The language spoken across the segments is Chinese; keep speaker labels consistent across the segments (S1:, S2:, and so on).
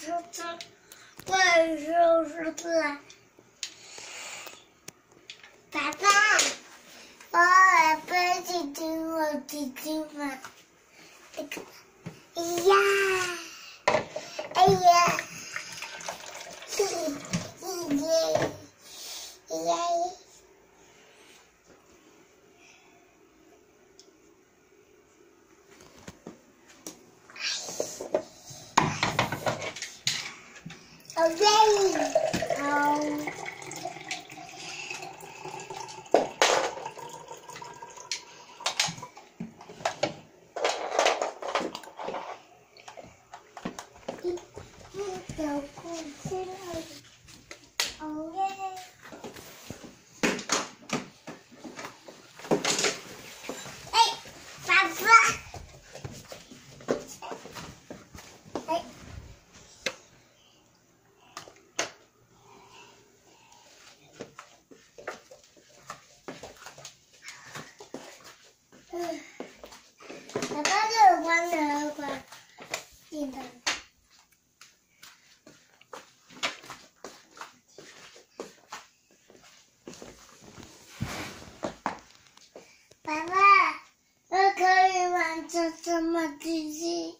S1: жутла, ой, жутла. Папа, пойди, ты, ты, ты, я, я, я, я, Okay. com 爸爸这个关的关，记得。爸爸，我可以玩这什么机器？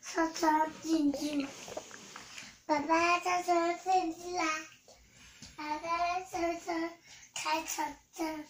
S1: 超超进去。爸爸，超超进去啦！爸爸，超超开车车。